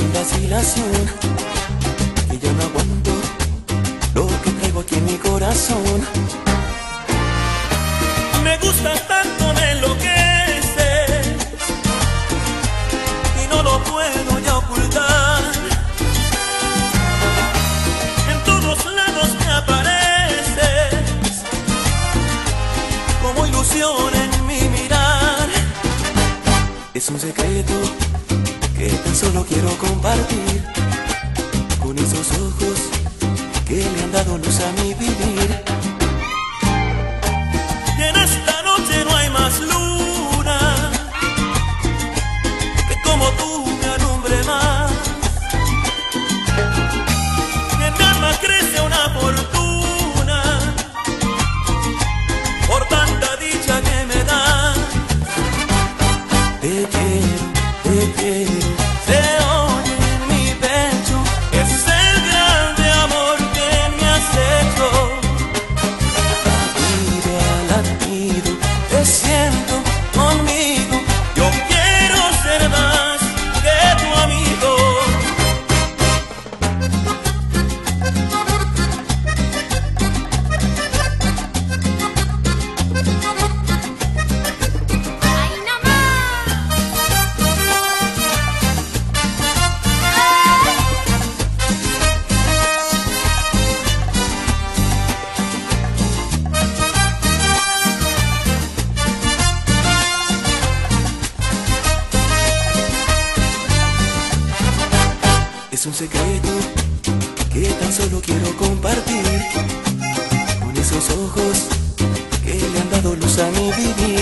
sin vacilación que ya no aguanto lo que traigo aquí en mi corazón. Me gustas tanto, me enloqueces y no lo puedo ya ocultar. En todos lados me apareces como ilusión en mi mirar. Es un secreto que tan solo quiero compartir con esos ojos que le han dado luz a mi vivir. Es un secreto que tan solo quiero compartir con esos ojos que le han dado luz a mi vivir.